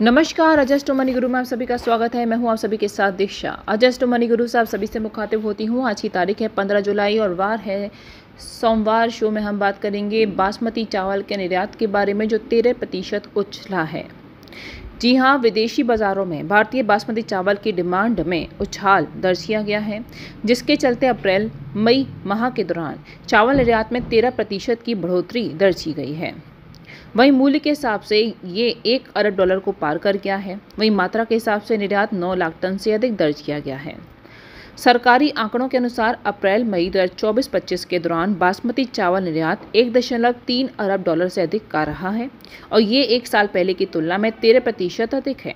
नमस्कार adjust money गुरु में आप सभी का स्वागत है। मैं हूँ आप सभी के साथ दीक्षा। अजस्ट मनी गुरु से आप सभी से मुखातिब होती हूँ। आज की तारीख है 15 जुलाई और वार है सोमवार। शो में हम बात करेंगे बासमती चावल के निर्यात के बारे में, जो तेरह प्रतिशत उछला है। जी हाँ विदेशी बाज़ारों में भारतीय बासमती चावल की डिमांड में उछाल दर्ज किया गया है, जिसके चलते अप्रैल, मई माह के दौरान चावल निर्यात में तेरह प्रतिशत की बढ़ोतरी दर्ज की गई है। वहीं मूल्य के हिसाब से ये एक अरब डॉलर को पार कर गया है। वहीं मात्रा के हिसाब से निर्यात नौ लाख टन से अधिक दर्ज किया गया है। सरकारी आंकड़ों के अनुसार अप्रैल, मई दो चौबीस पच्चीस के दौरान बासमती चावल निर्यात एक दशमलव तीन अरब डॉलर से अधिक का रहा है और ये एक साल पहले की तुलना में तेरह प्रतिशत अधिक है।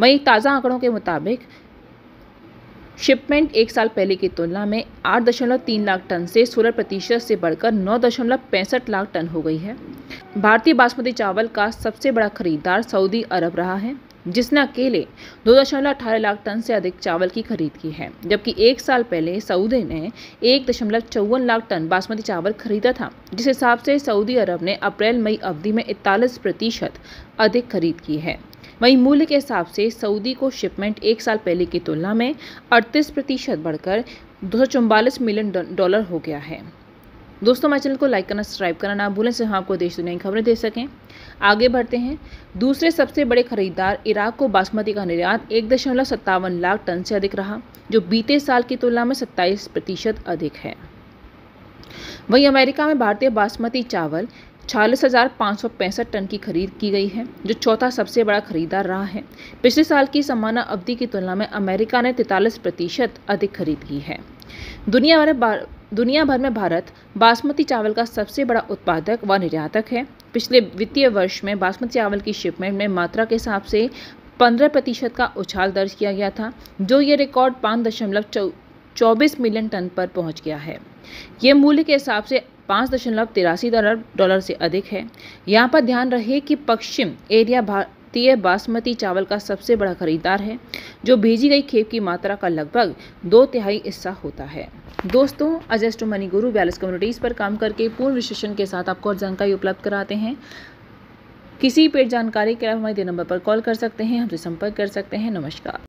वहीं ताज़ा आंकड़ों के मुताबिक शिपमेंट एक साल पहले की तुलना में आठ दशमलव तीन लाख टन से सोलह प्रतिशत से बढ़कर नौ दशमलव पैंसठ लाख टन हो गई है। भारतीय बासमती चावल का सबसे बड़ा खरीदार सऊदी अरब रहा है। जिसने अकेले दो दशमलव अठारह लाख टन से अधिक चावल की खरीद की है, जबकि एक साल पहले सऊदी ने एक दशमलव चौवन लाख टन बासमती चावल खरीदा था, जिस हिसाब से सऊदी अरब ने अप्रैल मई अवधि में इकतालीस प्रतिशत अधिक खरीद की है। वहीं मूल्य के हिसाब से सऊदी को शिपमेंट एक साल पहले की तुलना में अड़तीस प्रतिशत बढ़कर दो मिलियन डॉलर हो गया है। दोस्तों, हमारे चैनल को लाइक करना, सब्सक्राइब करना ना भूलें से हम आपको देश, दुनिया की खबरें दे सकें। आगे बढ़ते हैं। दूसरे सबसे बड़े खरीदार इराक को बासमती का निर्यात एक दशमलव सत्तावन लाख टन से अधिक रहा, जो बीते साल की तुलना में सत्ताईस प्रतिशत अधिक है। वहीं अमेरिका में भारतीय बासमती चावल छियालीस टन की खरीद की गई है, जो चौथा सबसे बड़ा खरीदार रहा है। पिछले साल की समाना अवधि की तुलना में अमेरिका ने तैतालीस अधिक खरीद की है। दुनिया भर दुनिया भर में भारत बासमती चावल का सबसे बड़ा उत्पादक व निर्यातक है। पिछले वित्तीय वर्ष में बासमती चावल की शिपमेंट में मात्रा के हिसाब से पंद्रह प्रतिशत का उछाल दर्ज किया गया था, जो ये रिकॉर्ड पाँच दशमलव चौबीस मिलियन टन पर पहुँच गया है। ये मूल्य के हिसाब से पाँच दशमलव तिरासी अरब डॉलर से अधिक है। यहाँ पर ध्यान रहे कि पश्चिम एरिया भारतीय बासमती चावल का सबसे बड़ा खरीदार है, जो भेजी गई खेप की मात्रा का लगभग दो तिहाई हिस्सा होता है। दोस्तों अजस्ट मनी गुरु बैलेंस कम्युनिटीज़ पर काम करके पूर्ण विश्लेषण के साथ आपको और जानकारी उपलब्ध कराते हैं। किसी पेड़ जानकारी के लिए हमारे नंबर पर कॉल कर सकते हैं, हमसे संपर्क कर सकते हैं। नमस्कार।